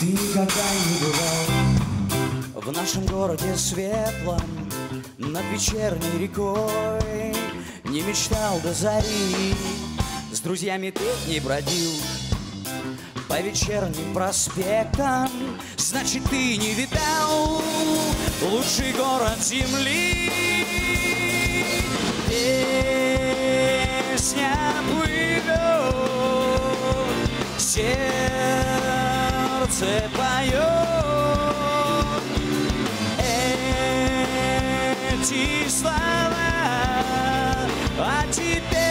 Ты никогда не бывал В нашем городе светлом Над вечерней рекой Не мечтал до зари. С друзьями ты не бродил По вечерним проспектам Значит, ты не видал Лучший город земли. Песня плывет Сердце сердце поет. Эти слова, а теперь